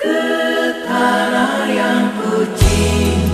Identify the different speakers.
Speaker 1: tanah yang ku cinta